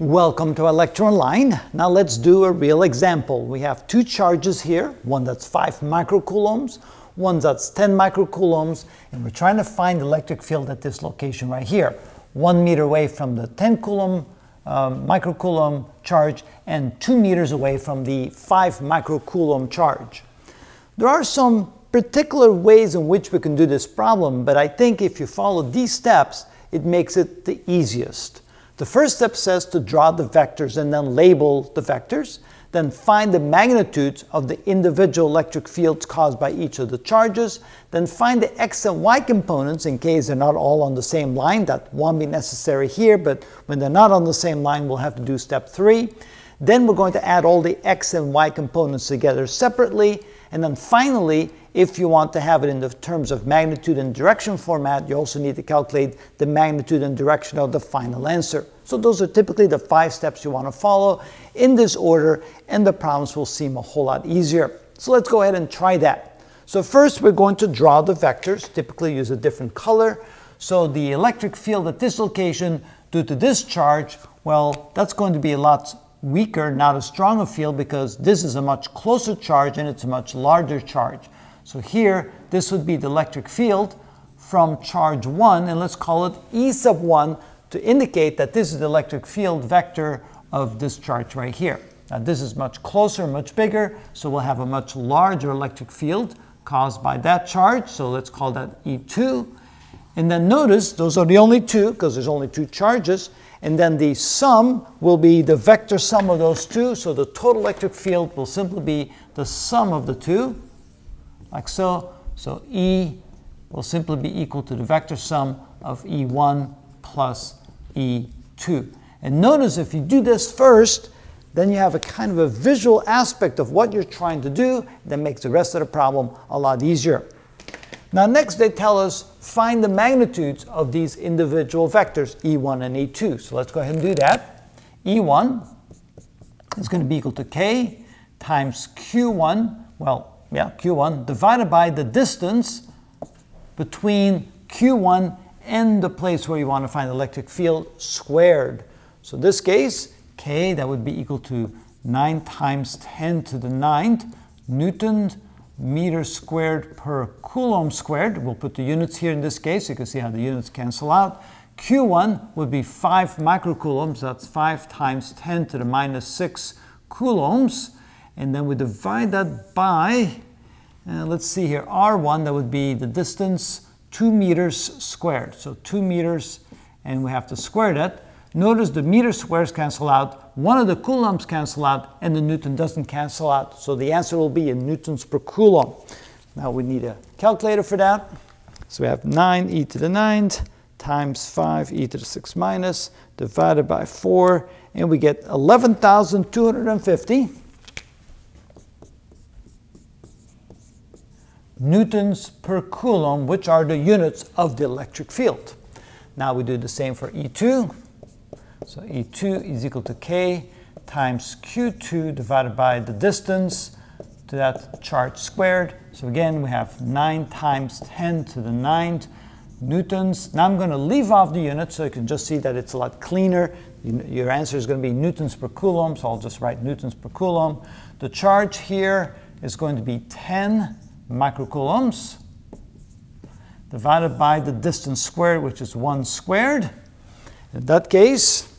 Welcome to ilectureonline. Now let's do a real example. We have two charges here, one that's 5 microcoulombs, one that's 10 microcoulombs, and we're trying to find the electric field at this location right here, one meter away from the 10 coulomb um, microcoulomb charge and two meters away from the 5 microcoulomb charge. There are some particular ways in which we can do this problem, but I think if you follow these steps, it makes it the easiest. The first step says to draw the vectors and then label the vectors. Then find the magnitudes of the individual electric fields caused by each of the charges. Then find the x and y components in case they're not all on the same line. That won't be necessary here, but when they're not on the same line, we'll have to do step three. Then we're going to add all the x and y components together separately. And then finally, if you want to have it in the terms of magnitude and direction format, you also need to calculate the magnitude and direction of the final answer. So those are typically the five steps you want to follow in this order, and the problems will seem a whole lot easier. So let's go ahead and try that. So first we're going to draw the vectors, typically use a different color. So the electric field at this location due to this charge, well, that's going to be a lot weaker, not a field because this is a much closer charge and it's a much larger charge. So here, this would be the electric field from charge 1, and let's call it E sub 1 to indicate that this is the electric field vector of this charge right here. Now this is much closer, much bigger, so we'll have a much larger electric field caused by that charge, so let's call that E2. And then notice, those are the only two, because there's only two charges, and then the sum will be the vector sum of those two. So the total electric field will simply be the sum of the two, like so. So E will simply be equal to the vector sum of E1 plus E2. And notice if you do this first, then you have a kind of a visual aspect of what you're trying to do that makes the rest of the problem a lot easier. Now next they tell us find the magnitudes of these individual vectors, E1 and E2. So let's go ahead and do that. E1 is going to be equal to K times Q1, well, yeah, Q1, divided by the distance between Q1 and the place where you want to find the electric field squared. So in this case, K, that would be equal to 9 times 10 to the 9th Newton meters squared per coulomb squared. We'll put the units here in this case. You can see how the units cancel out. Q1 would be 5 microcoulombs. That's 5 times 10 to the minus 6 coulombs. And then we divide that by, uh, let's see here, R1, that would be the distance 2 meters squared. So 2 meters, and we have to square that. Notice the meter squares cancel out, one of the coulombs cancel out, and the newton doesn't cancel out. So the answer will be in newtons per coulomb. Now we need a calculator for that. So we have 9 e to the 9th times 5 e to the 6 minus divided by 4, and we get 11,250 newtons per coulomb, which are the units of the electric field. Now we do the same for E2. So E2 is equal to K times Q2 divided by the distance to that charge squared. So again, we have 9 times 10 to the 9th newtons. Now I'm going to leave off the units so you can just see that it's a lot cleaner. Your answer is going to be newtons per coulomb, so I'll just write newtons per coulomb. The charge here is going to be 10 microcoulombs divided by the distance squared, which is 1 squared. In that case,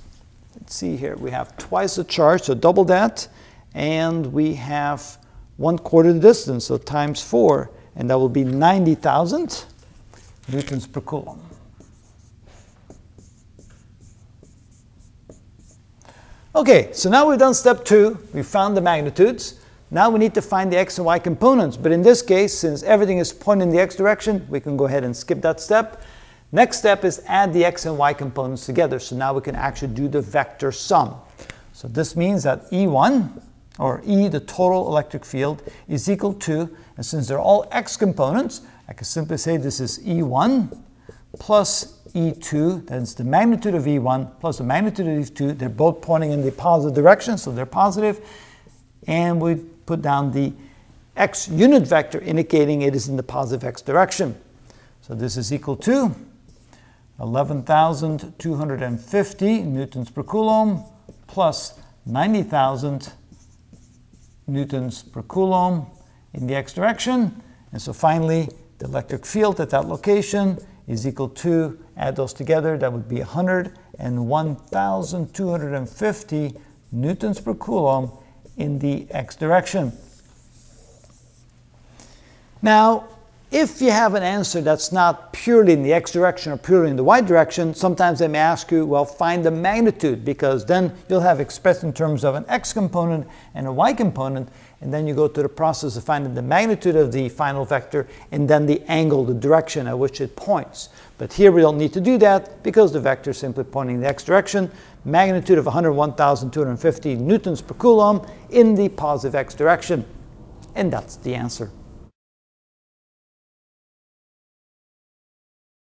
let's see here, we have twice the charge, so double that, and we have 1 quarter the distance, so times 4, and that will be 90,000 newtons per coulomb. Okay, so now we've done step two. We found the magnitudes. Now we need to find the x and y components, but in this case, since everything is pointing in the x direction, we can go ahead and skip that step. Next step is add the x and y components together, so now we can actually do the vector sum. So this means that E1, or E, the total electric field, is equal to, and since they're all x components, I can simply say this is E1 plus E2, that's the magnitude of E1 plus the magnitude of E2. They're both pointing in the positive direction, so they're positive. And we put down the x unit vector indicating it is in the positive x direction. So this is equal to 11,250 newtons per coulomb plus 90,000 newtons per coulomb in the x direction. And so finally, the electric field at that location is equal to, add those together, that would be 101,250 newtons per coulomb in the x direction. Now, if you have an answer that's not purely in the x direction or purely in the y direction, sometimes they may ask you, well, find the magnitude, because then you'll have expressed in terms of an x component and a y component, and then you go through the process of finding the magnitude of the final vector and then the angle, the direction at which it points. But here we don't need to do that because the vector is simply pointing in the x direction, magnitude of 101,250 newtons per coulomb in the positive x direction. And that's the answer.